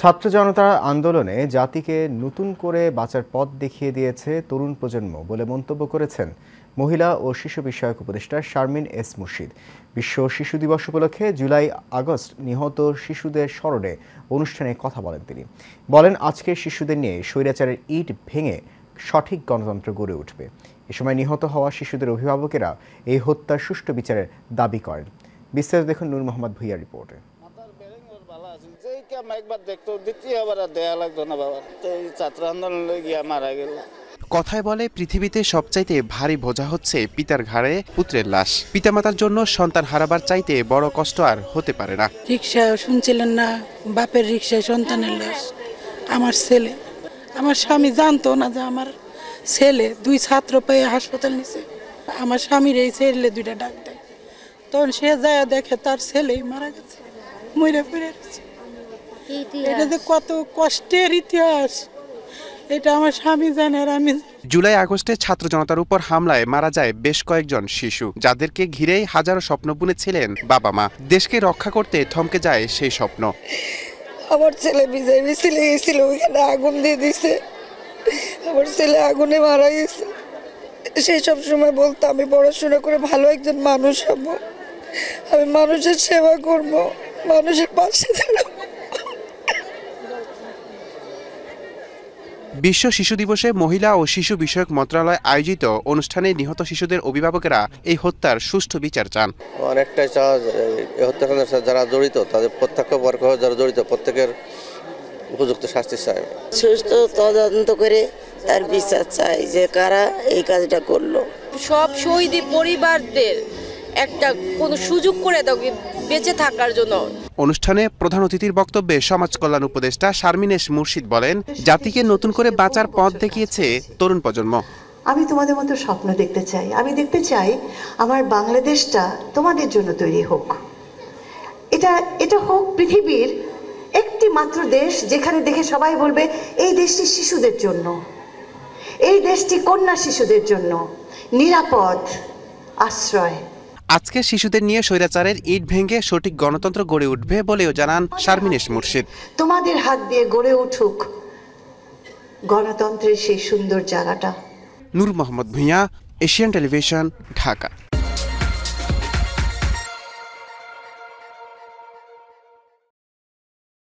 ছাত্র জনতার আন্দোলনে জাতিকে নতুন করে বাঁচার পথ দেখিয়ে দিয়েছে তরুণ প্রজন্ম বলে মন্তব্য করেছেন মহিলা ও শিশু বিষয়ক উপদেষ্টা শারমিন এস মুর্শিদ। বিশ্ব শিশু দিবস উপলক্ষে জুলাই আগস্ট নিহত শিশুদের স্মরণে অনুষ্ঠানে কথা বলেন তিনি। বলেন আজকের শিশুদের নিয়ে স্বৈরাচারের ইট ভেঙে সঠিক গণতন্ত্র গড়ে উঠবে। এ সময় নিহত হওয়া শিশুদের অভিভাবকেরা এই হত্যার সুষ্ঠু বিচারের দাবি করেন। বিস্তারিত দেখুন নূর মোহাম্মদ ভুইয়া রিপোর্টে। একবার দেখতো দ্বিতীয়বার আর দেয়া লাগতো না বাবার তো এই ছাত্র আন্দোলন গিয়া মারা গেল। কথায় বলে পৃথিবীতে সবচাইতে ভারী বোঝা হচ্ছে পিতার ঘাড়ে পুত্রের লাশ। পিতামাতার জন্য সন্তান হারাবার চাইতে বড় কষ্ট আর হতে পারে না। রিক্সা শুনছিলেন না বাপের রিক্সায় সন্তানের লাশ। আমার ছেলে আমার স্বামী জানতো না যে আমার ছেলে দুই ছাত্র পেয়ে হাসপাতাল নিছে। আমার স্বামীর এই ছেলে দুইটা ডাক দেয়। তখন সে যায় দেখে তার ছেলেই মারা গেছে মরে পড়ে গেছে এটা যে কত কষ্টের ইতিহাস। এটা আমার স্বামী জানে আর আমি জুলাই আগস্টে ছাত্র জনতার উপর হামলায় মারা যায় বেশ কয়েকজন শিশু। যাদেরকে ঘিরেই হাজারো স্বপ্ন বুনেছিলেন বাবা মা। দেশকে রক্ষা করতে থমকে যায় সেই স্বপ্ন। আমার ছেলে বিজয় মিছিলে গেছিল ওইখানে আগুন দিয়ে দিছে। আমার ছেলে আগুনে মারা গেছে। সেই সব সময় বলতো আমি পড়াশোনা করে ভালো একজন মানুষ হব। আমি মানুষের সেবা করব। মানুষের পাশে দাঁড়াবো। বিশ্ব শিশু দিবসে মহিলা ও শিশু বিষয়ক মন্ত্রণালয় আয়োজিত অনুষ্ঠানে নিহত শিশুদের অভিভাবকেরা এই হত্যার সুষ্ঠু বিচার চান। অনেকটাই চাওয়া এই হত্যাকাণ্ডের সাথে যারা জড়িত তাদের প্রত্যক্ষ বর্গ যারা জড়িত প্রত্যেকের উপযুক্ত শাস্তি চাই সুস্থ তদন্ত করে তার বিচার চাই যে কারা এই কাজটা করল। সব শহীদি পরিবারদের একটা কোনো সুযোগ করে দাও বেঁচে থাকার জন্য। অনুষ্ঠানে প্রধান অতিথির বক্তব্যে সমাজ কল্যাণ উপদেষ্টা শারমিনেশ মুর্শিদ বলেন, জাতিকে নতুন করে বাঁচার পথ দেখিয়েছে তরুণ প্রজন্ম। আমি তোমাদের মতো স্বপ্ন দেখতে চাই। আমি দেখতে চাই আমার বাংলাদেশটা তোমাদের জন্য তৈরি হোক। এটা এটা হোক পৃথিবীর একটি মাত্র দেশ যেখানে দেখে সবাই বলবে, এই দেশটি শিশুদের জন্য। এই দেশটি কন্যা শিশুদের জন্য। নিরাপদ, আশ্রয়। আজকে শিশুদের নিয়ে স্বৈরাচারের ইট ভেঙে সঠিক গণতন্ত্র গড়ে উঠবে বলেও জানান শারমিনেশ মুর্শিদ। তোমাদের হাত দিয়ে গড়ে উঠুক গণতন্ত্রের সেই সুন্দর জায়গাটা নূর মোহাম্মদ ভূঁইয়া এশিয়ান টেলিভিশন ঢাকা।